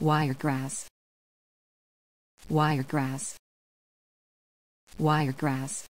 Wiregrass. Wiregrass. Wiregrass.